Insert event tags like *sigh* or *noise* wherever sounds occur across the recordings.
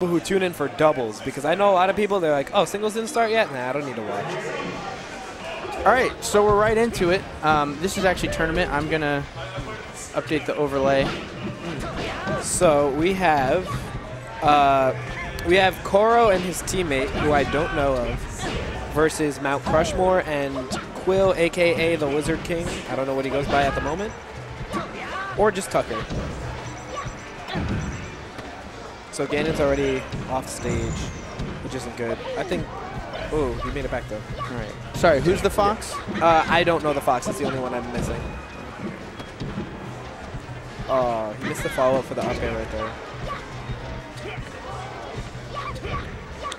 people who tune in for doubles because I know a lot of people they're like, oh, singles didn't start yet. Nah, I don't need to watch. All right, so we're right into it. Um, this is actually tournament. I'm gonna update the overlay. So we have uh, we have Koro and his teammate, who I don't know of, versus Mount Crushmore and Quill, aka the Lizard King. I don't know what he goes by at the moment, or just Tucker. So Ganon's already off stage, which isn't good. I think. Oh, he made it back though. All right. Sorry, who's the fox? Uh, I don't know the fox. That's the only one I'm missing. Oh, he missed the follow up for the up air right there.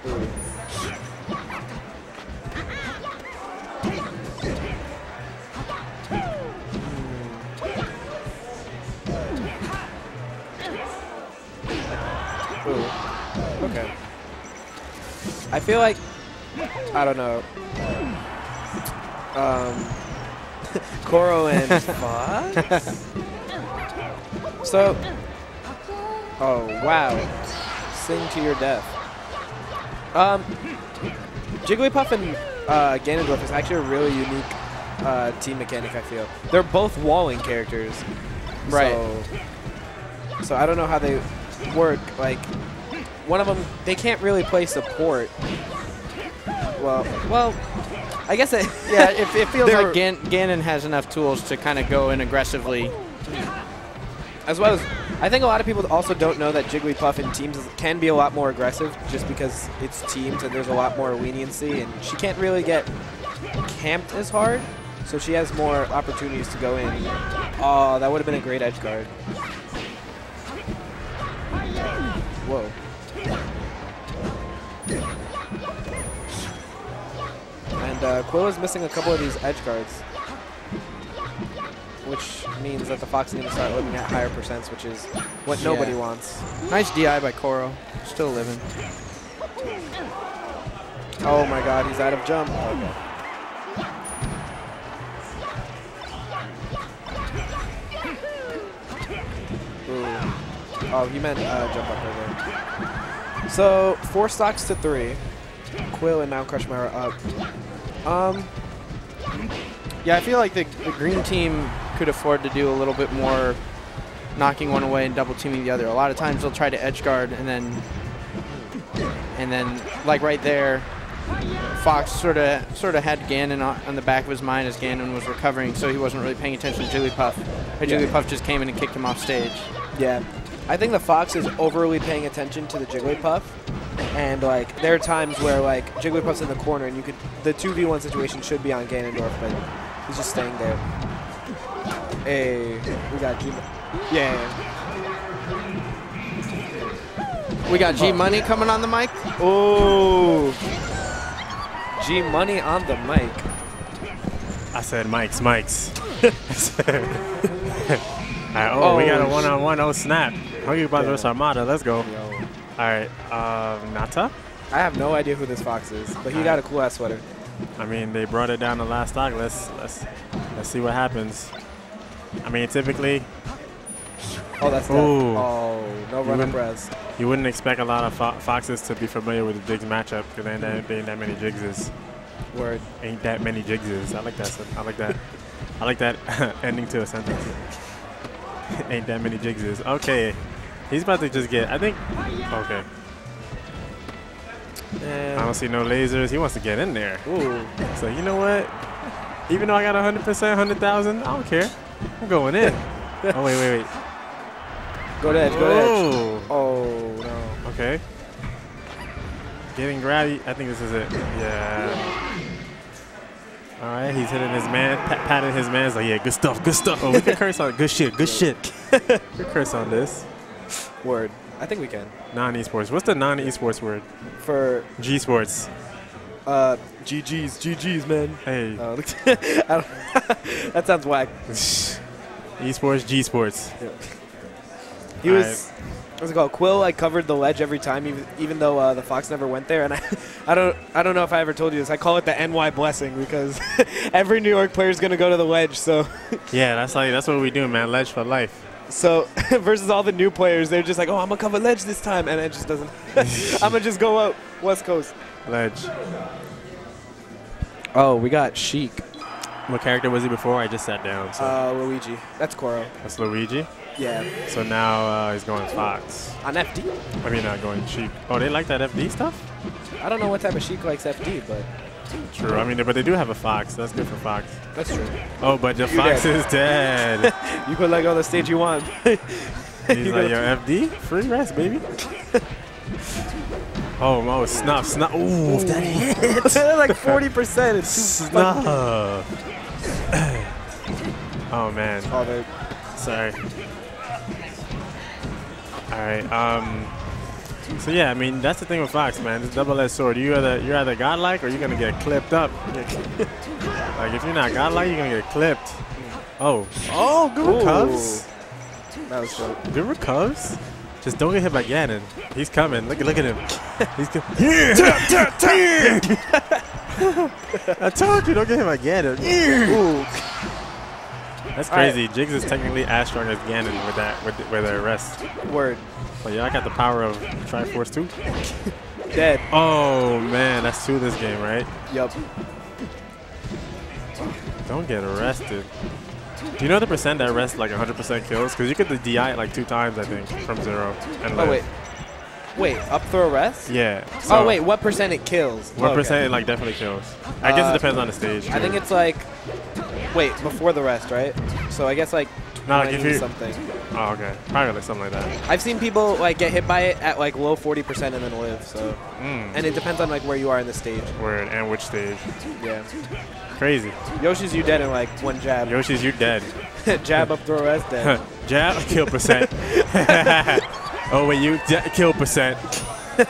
Ooh. I feel like I don't know. Um, *laughs* Koro and *laughs* Fox. so, oh wow, sing to your death. Um, Jigglypuff and uh, Ganondorf is actually a really unique uh, team mechanic. I feel they're both walling characters, Right. So, so I don't know how they work. Like, one of them they can't really play support. Well, well, I guess it. *laughs* Yeah, it, it feels like Gan Ganon has enough tools to kind of go in aggressively. as well as I think a lot of people also don't know that Jigglypuff in teams can be a lot more aggressive just because it's teams and there's a lot more leniency and she can't really get camped as hard. So she has more opportunities to go in. Oh, that would have been a great edge guard. And uh, Quill is missing a couple of these edge guards which means that the Fox is going to start looking at higher percents, which is what nobody wants. Nice DI by Koro. Still living. Oh my god, he's out of jump. Okay. Ooh. Oh, he meant uh, jump up over. So, four stocks to three. Quill and Mount Crushmore are up. Um, Yeah, I feel like the, the green team could afford to do a little bit more knocking one away and double teaming the other. A lot of times they'll try to edge guard and then and then like right there Fox sort of sort of had Ganon on, on the back of his mind as Ganon was recovering, so he wasn't really paying attention to Jigglypuff. But Yeah. Jigglypuff just came in and kicked him off stage. Yeah. I think the Fox is overly paying attention to the Jigglypuff. And like there are times where like Jigglypuff's in the corner and you could the 2v1 situation should be on Ganondorf, but he's just staying there. Hey, we got G Yeah. We got G Money coming on the mic. Oh. G Money on the mic. I said mics, Mike's. *laughs* *laughs* Alright, oh, we got a Oh, one-on-one. Oh, snap. Hungrybox versus Armada. Let's go. Yo. All right, um, Nata? I have no idea who this Fox is, but he got a cool ass sweater. I mean, they brought it down the last stock. Let's let's let's see what happens. I mean, typically Oh, that's. Ooh. Oh, no running breaths. you wouldn't expect a lot of fo- foxes to be familiar with the Jigs matchup because ain't that, there ain't that many Jigses. Word. Ain't that many Jigses. I like that. I like that. I like that ending to a sentence. *laughs* ain't that many Jigses. Okay, he's about to just get. I think. Okay. I don't see no lasers. He wants to get in there. Ooh. So you know what? Even though I got 100%, 100,000, I don't care. I'm going in. *laughs* oh wait, wait, wait. Go to edge, go to edge. Oh. No. Okay. Getting grabby. I think this is it. Yeah. All right, he's hitting his man, pat, patting his man. He's like, yeah, good stuff, good stuff. Oh, we can curse on good shit, good shit. *laughs* we can curse on this. Word. I think we can. Non-esports. What's the non-esports word? For G-sports. uh, GG's, GG's, man. Hey. Uh, *laughs* I *laughs* that sounds whack. *laughs* esports, G-sports. He was, what's it called? Quill like covered the ledge every time, even even though uh, the fox never went there. And I, I don't, I don't know if I ever told you this. I call it the NY blessing because every New York player is gonna go to the ledge. So Yeah, that's like that's what we do, man. Ledge for life. So *laughs* versus all the new players, they're just like, oh, I'm gonna cover ledge this time, and it just doesn't. *laughs* I'm gonna just go out West Coast. Ledge. Oh, we got Sheik, What character was he before? I just sat down. So uh, Luigi. That's Koro. that's Luigi. Yeah. So now uh, he's going Fox. On FD. I mean, not going Sheik. Oh, they like that FD stuff? I don't know what type of Sheik likes FD, but True. I mean, but they do have a Fox. That's good for Fox. that's true. Oh, but the You Fox dead. is dead. *laughs* You could let go of the stage you want. *laughs* He's like, yo, FD? Free rest, baby. *laughs* oh, oh, snuff, snuff. Ooh, that hit. like 40%. It's Snuff. *clears throat* oh, man. Oh, Sorry. All right. Um. So yeah, I mean that's the thing with Fox, man. This double-edged sword. You either you're either godlike or you're gonna get clipped up. *laughs* like if you're not godlike, you're gonna get clipped. Oh. Oh, good Ooh. recovs. that was dope. Good recovs. Just don't get hit by Ganon. He's coming. Look at look at him. *laughs* He's coming. *laughs* I told you, don't get hit by Ganon. Ooh. That's All right. crazy. Jigs is technically as strong as Ganon with that with with the rest. Word. But yeah, I got the power of Triforce too. *laughs* Dead. Oh man, that's two this game, right? Yup. Don't get arrested. Do you know the percent that arrest like 100% kills? Because you get the DI like two times, I think, from zero. And Oh, live. wait. Wait, up throw rest? Yeah. oh, wait, what percent it kills? What Okay. percent it like definitely kills? I guess Uh, it depends on the stage. I think it's like, wait, before the rest, right? So I guess like No, like if you- something. Oh, okay. Probably like something like that. I've seen people like get hit by it at like low 40% and then live. So, Mm. and it depends on like where you are in the stage. Word and which stage? Yeah. Crazy. Yoshi's you dead in like one jab. Yoshi's you dead. *laughs* jab up throw rest dead. *laughs* Jab kill percent. *laughs* oh wait, you kill percent.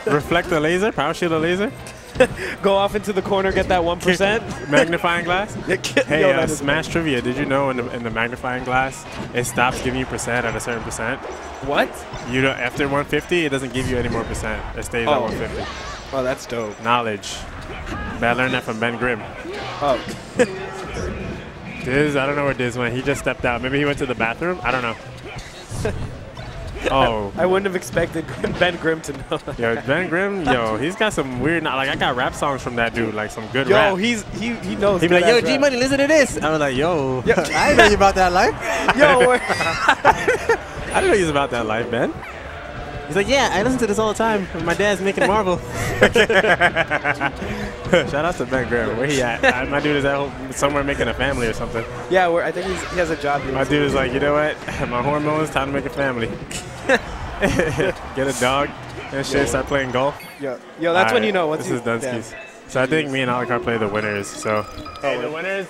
Reflect the laser, power shield the laser, *laughs* Go off into the corner, get that 1%. *laughs* magnifying glass. *laughs* Hey, Yo, uh, Smash trivia. Did you know in the, in the magnifying glass, it stops giving you percent at a certain percent? What? You know, after 150, it doesn't give you any more percent. It stays at Oh. 150. Oh, that's dope. Knowledge. I learned that from Ben Grimm. Oh, Diz, I don't know where Diz went. He just stepped out. Maybe he went to the bathroom. I don't know. *laughs* oh, I wouldn't have expected Ben Grimm to know. yo, Ben Grimm, yo, he's got some weird. Like I got rap songs from that dude, like some good Yo, rap. he's he he knows. He'd be like, yo, G. Money, listen to this. I was like, yo, Yo. *laughs* I know you about that life. *laughs* Yo, I didn't know he was about that life, man. He's like, yeah, I listen to this all the time. My dad's making Marvel. Shout out to Ben Grimm. Where he at? Uh, My dude is at somewhere making a family or something. yeah, we're, I think he's, he has a job. My dude is like, you know what? My hormones, time to make a family. *laughs* Get a dog and shit. Start playing golf. Yeah, yo, that's when you know. Once this you, is Dunsky's. So I think me and Alucard play the winners. So hey, the winners